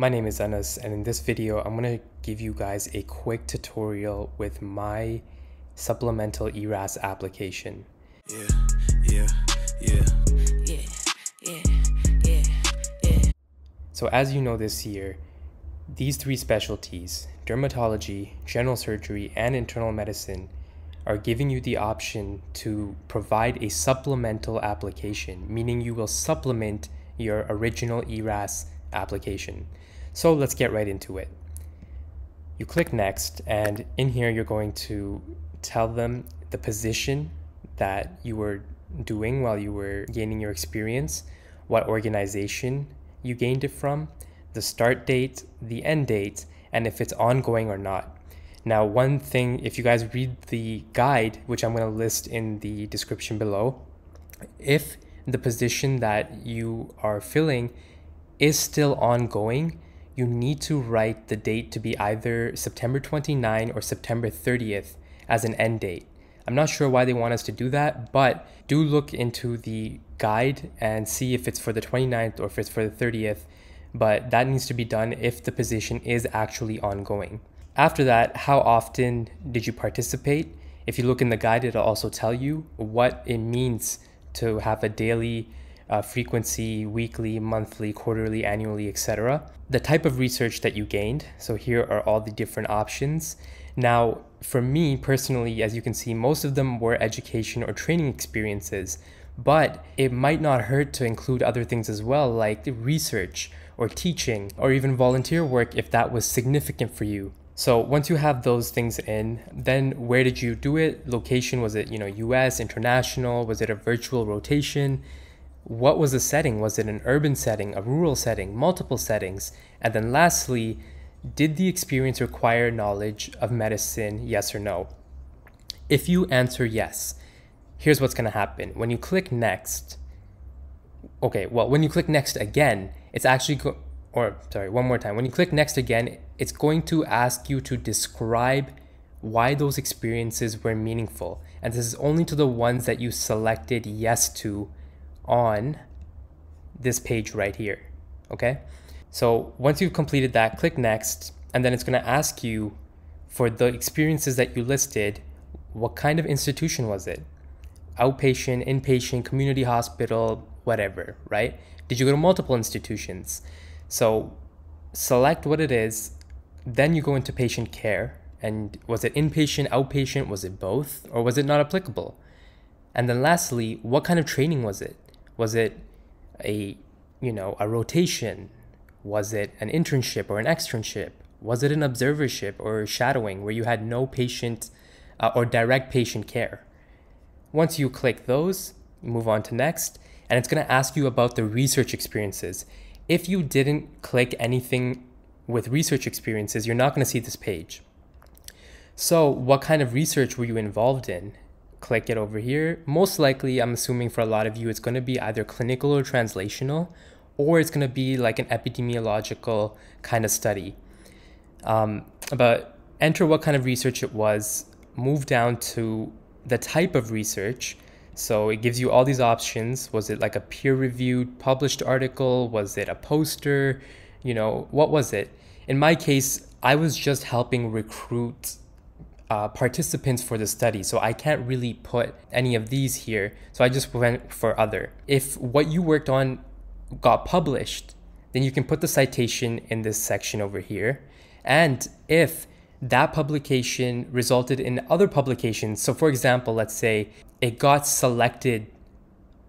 My name is Anas and in this video I'm going to give you guys a quick tutorial with my supplemental ERAS application. Yeah, yeah, yeah. Yeah, yeah, yeah, yeah. So as you know this year, these three specialties, dermatology, general surgery, and internal medicine, are giving you the option to provide a supplemental application, meaning you will supplement your original ERAS application. So let's get right into it. You click next and in here you're going to tell them the position that you were doing while you were gaining your experience, what organization you gained it from, the start date, the end date, and if it's ongoing or not. Now, one thing, if you guys read the guide, which I'm going to list in the description below, if the position that you are filling is still ongoing, you need to write the date to be either September 29 or September 30th as an end date. I'm not sure why they want us to do that, but do look into the guide and see if it's for the 29th or if it's for the 30th. But that needs to be done if the position is actually ongoing. After that, how often did you participate? If you look in the guide, it'll also tell you what it means to have a daily uh, frequency, weekly, monthly, quarterly, annually, etc. The type of research that you gained. So here are all the different options. Now, for me personally, as you can see, most of them were education or training experiences, but it might not hurt to include other things as well, like research or teaching or even volunteer work if that was significant for you. So once you have those things in, then where did you do it? Location, was it, you know, US, international? Was it a virtual rotation? What was the setting? Was it an urban setting, a rural setting, multiple settings? And then lastly, did the experience require knowledge of medicine, yes or no? If you answer yes, here's what's going to happen. When you click next, okay, well, when you click next again, it's actually, or sorry, one more time. When you click next again, it's going to ask you to describe why those experiences were meaningful. And this is only to the ones that you selected yes to on this page right here. Okay. So once you've completed that, click next, and then it's going to ask you for the experiences that you listed, what kind of institution was it? Outpatient, inpatient, community hospital, whatever, right? Did you go to multiple institutions? So select what it is, then you go into patient care. And was it inpatient, outpatient? Was it both? Or was it not applicable? And then lastly, what kind of training was it? Was it a, you know, a rotation? Was it an internship or an externship? Was it an observership or shadowing where you had no patient uh, or direct patient care? Once you click those, move on to next, and it's going to ask you about the research experiences. If you didn't click anything with research experiences, you're not going to see this page. So, what kind of research were you involved in? Click it over here. Most likely, I'm assuming for a lot of you, it's going to be either clinical or translational, or it's going to be like an epidemiological kind of study. Um, but enter what kind of research it was, move down to the type of research. So it gives you all these options. Was it like a peer reviewed published article? Was it a poster? You know, what was it? In my case, I was just helping recruit uh, participants for the study. So I can't really put any of these here. So I just went for other. If what you worked on got published, then you can put the citation in this section over here. And if that publication resulted in other publications, so for example, let's say it got selected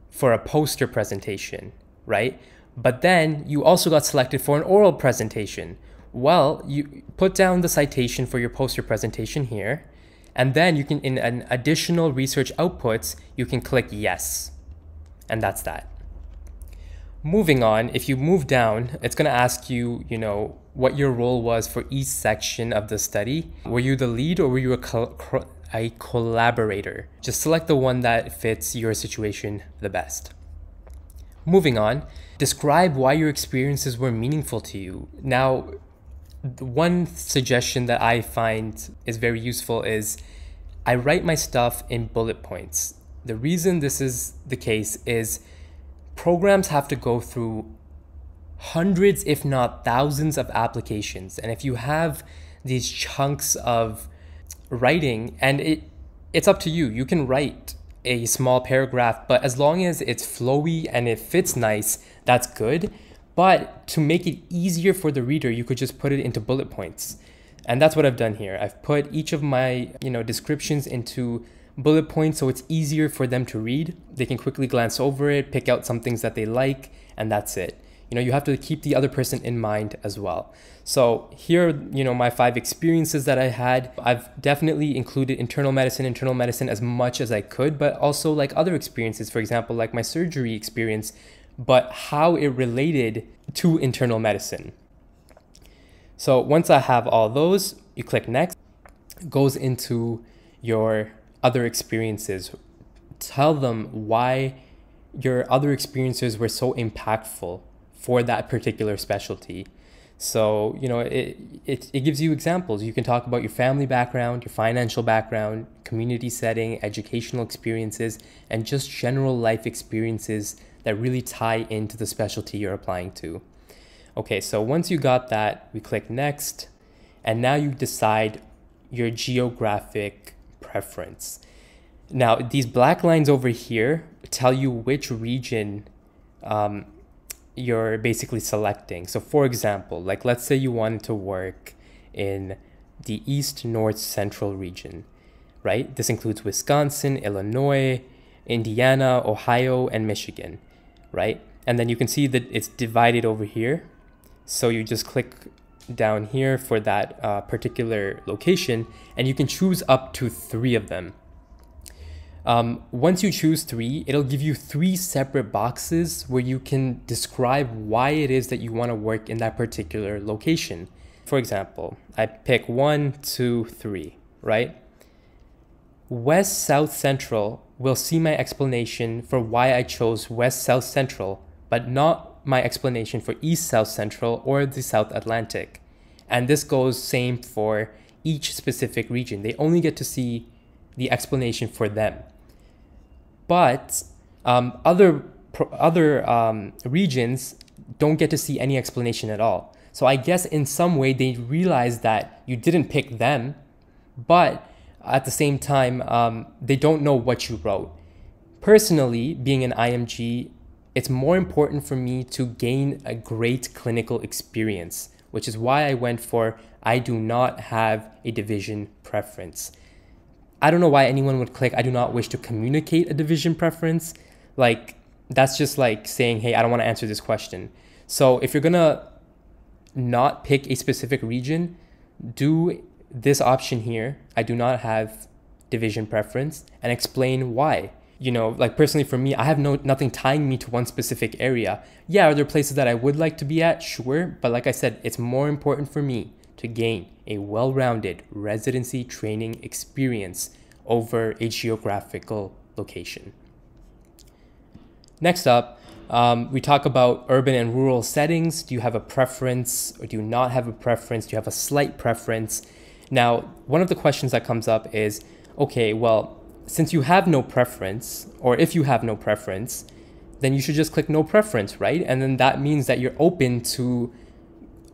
for a poster presentation, right? But then you also got selected for an oral presentation. Well, you put down the citation for your poster presentation here, and then you can, in an additional research outputs, you can click yes. And that's that. Moving on, if you move down, it's going to ask you, you know, what your role was for each section of the study. Were you the lead or were you a, co a collaborator? Just select the one that fits your situation the best. Moving on, describe why your experiences were meaningful to you. Now, one suggestion that I find is very useful is I write my stuff in bullet points. The reason this is the case is programs have to go through hundreds, if not thousands, of applications. And if you have these chunks of writing, and it it's up to you. You can write a small paragraph, but as long as it's flowy and it fits nice, that's good. But to make it easier for the reader, you could just put it into bullet points. And that's what I've done here. I've put each of my, you know, descriptions into bullet points so it's easier for them to read. They can quickly glance over it, pick out some things that they like, and that's it. You know, you have to keep the other person in mind as well. So here, you know, my five experiences that I had, I've definitely included internal medicine, internal medicine as much as I could, but also like other experiences, for example, like my surgery experience, but how it related to internal medicine. So once I have all those, you click next, goes into your other experiences. Tell them why your other experiences were so impactful for that particular specialty. So, you know, it, it, it gives you examples. You can talk about your family background, your financial background, community setting, educational experiences, and just general life experiences that really tie into the specialty you're applying to. Okay, so once you got that, we click next, and now you decide your geographic preference. Now, these black lines over here tell you which region um, you're basically selecting. So, for example, like let's say you wanted to work in the east, north, central region, right? This includes Wisconsin, Illinois, Indiana, Ohio, and Michigan, right? And then you can see that it's divided over here. So you just click down here for that uh, particular location, and you can choose up to three of them. Um, once you choose three, it'll give you three separate boxes where you can describe why it is that you want to work in that particular location. For example, I pick one, two, three, right? West South Central will see my explanation for why I chose West South Central, but not my explanation for East South Central or the South Atlantic. And this goes same for each specific region. They only get to see the explanation for them but um, other other um, regions don't get to see any explanation at all. So I guess in some way they realize that you didn't pick them, but at the same time um, they don't know what you wrote. Personally, being an IMG, it's more important for me to gain a great clinical experience, which is why I went for I do not have a division preference. I don't know why anyone would click I do not wish to communicate a division preference. Like that's just like saying, "Hey, I don't want to answer this question." So, if you're going to not pick a specific region, do this option here. I do not have division preference and explain why. You know, like personally for me, I have no nothing tying me to one specific area. Yeah, are there places that I would like to be at? Sure, but like I said, it's more important for me to gain a well rounded residency training experience over a geographical location. Next up, um, we talk about urban and rural settings. Do you have a preference or do you not have a preference? Do you have a slight preference? Now, one of the questions that comes up is okay, well, since you have no preference, or if you have no preference, then you should just click no preference, right? And then that means that you're open to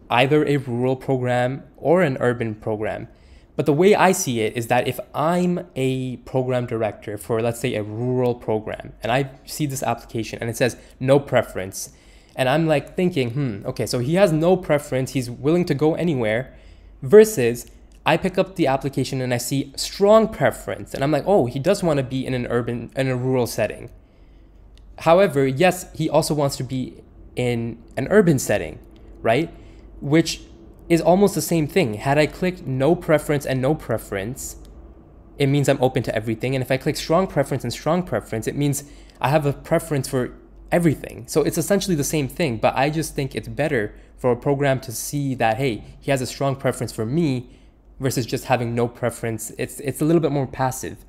either a rural program or an urban program. But the way I see it is that if I'm a program director for, let's say, a rural program, and I see this application and it says no preference, and I'm like thinking, hmm, okay, so he has no preference, he's willing to go anywhere, versus I pick up the application and I see strong preference, and I'm like, oh, he does want to be in an urban, in a rural setting. However, yes, he also wants to be in an urban setting, right? which is almost the same thing. Had I clicked no preference and no preference, it means I'm open to everything. And if I click strong preference and strong preference, it means I have a preference for everything. So it's essentially the same thing, but I just think it's better for a program to see that, hey, he has a strong preference for me versus just having no preference. It's, it's a little bit more passive.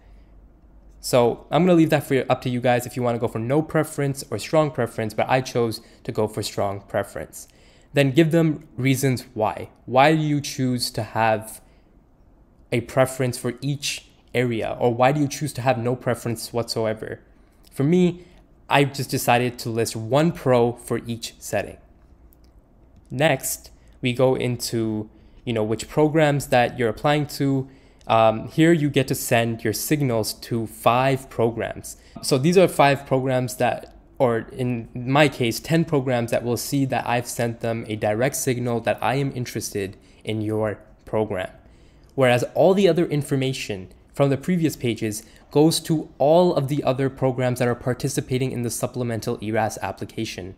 So I'm gonna leave that for you, up to you guys if you wanna go for no preference or strong preference, but I chose to go for strong preference then give them reasons why. Why do you choose to have a preference for each area, or why do you choose to have no preference whatsoever? For me, I just decided to list one pro for each setting. Next, we go into you know which programs that you're applying to. Um, here you get to send your signals to five programs. So these are five programs that, or in my case, 10 programs that will see that I've sent them a direct signal that I am interested in your program. Whereas all the other information from the previous pages goes to all of the other programs that are participating in the supplemental ERAS application.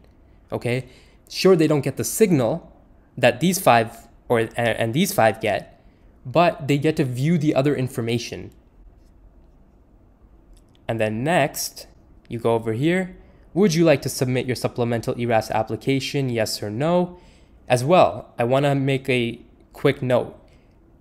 Okay? Sure, they don't get the signal that these five or uh, and these five get, but they get to view the other information. And then next, you go over here. Would you like to submit your supplemental ERAS application? Yes or no? As well, I want to make a quick note.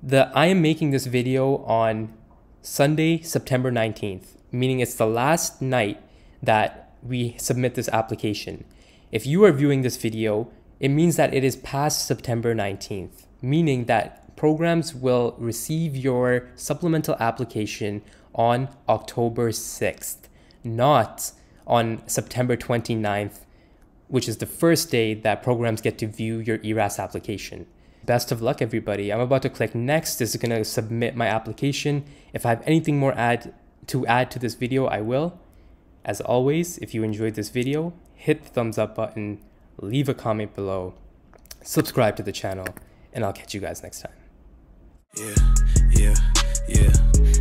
The I am making this video on Sunday, September 19th, meaning it's the last night that we submit this application. If you are viewing this video, it means that it is past September 19th, meaning that programs will receive your supplemental application on October 6th, not on September 29th, which is the first day that programs get to view your ERAS application. Best of luck, everybody. I'm about to click next. This is going to submit my application. If I have anything more add to add to this video, I will. As always, if you enjoyed this video, hit the thumbs up button, leave a comment below, subscribe to the channel, and I'll catch you guys next time. Yeah, yeah, yeah.